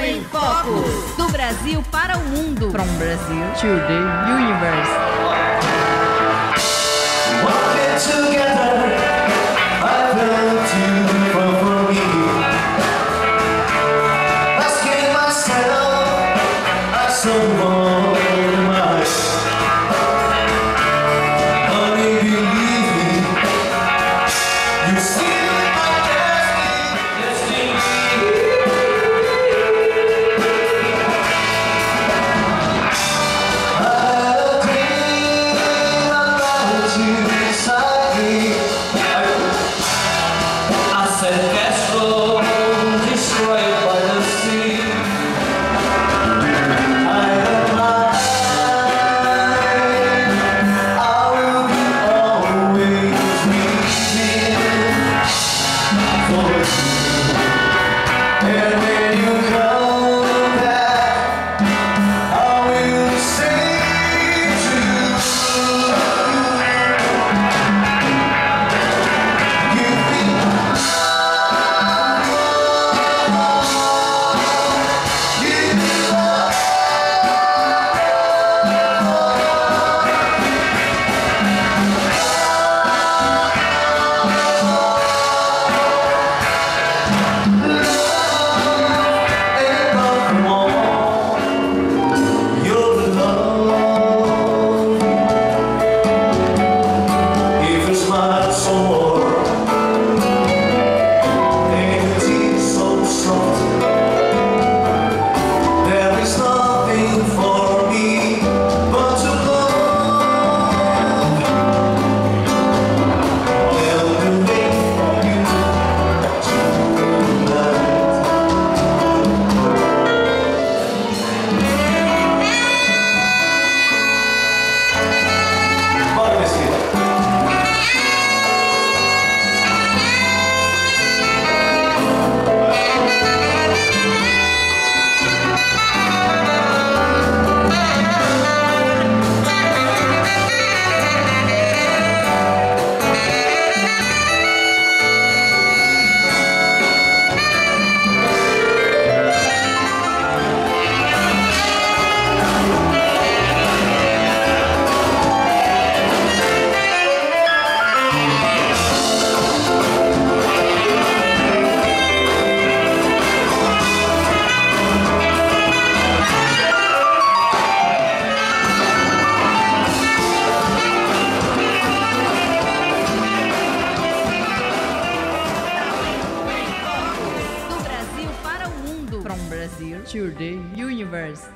Em Foco. Do Brasil para o mundo. From Brazil to the universe. Together, I felt you me. Asking myself, I. And Future the Universe.